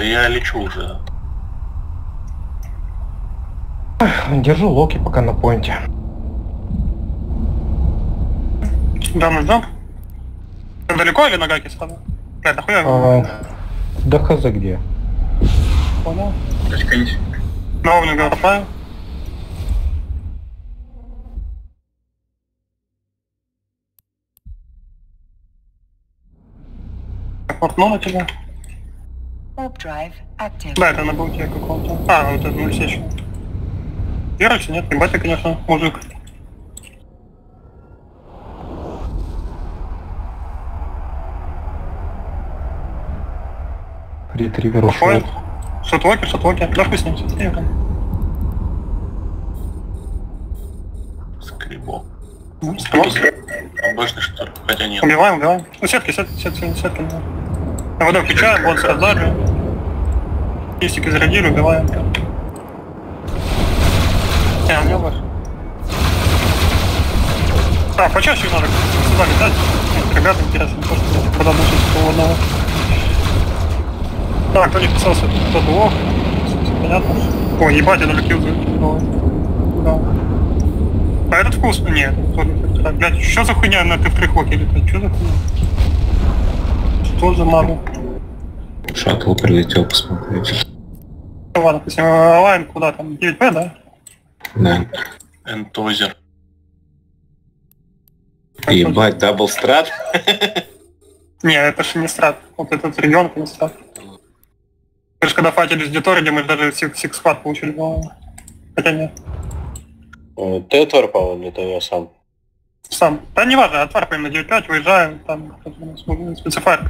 Да я лечу уже. Держу Локи пока на поинте. Ждем, ждем. Ты далеко или на гаке сразу? Блядь, нахуя? А, да хз где. Понял. Точка не... На овнинга отправил. На тебя. Warp drive active. Да, это на болте какого-то. А, вот это ну еще. Верочи, нет, ебать ты, конечно, мужик. Ретривер ушел. Шотвокер, шотвокер. Да вкуснее, все Скребок. Скребок. Обычный что ли? Хотя нет. Убиваем, убиваем. Ну, сетки, сетки, сетки, сетки. На водой включаем, бот раздали. Листики зарядили, убиваем. Не, у меня больше. А, почаще надо сюда летать. Ребята, интересно, то, что куда нужно у одного. Так, кто не писался, тот лох. Всё Понятно. О, ебать, я даже килл Да. А этот вкусный? Нет. Блядь, что за хуйня на ты в трихоке летать? Что за хуйня? Что за надо? Шаттл прилетел посмотреть. Ладно, если лайн куда там? 9П, да? Да. Энтозер. Ебать, дабл страт? Не, это же не страт. Вот этот регион это не страт. Мы же когда файтились в Деториде, мы же даже сикс спад получили, по-моему. Хотя нет. Ты отварпал или это я сам? Сам. Да не важно, отварпаем на 9.5, выезжаем, там специфайр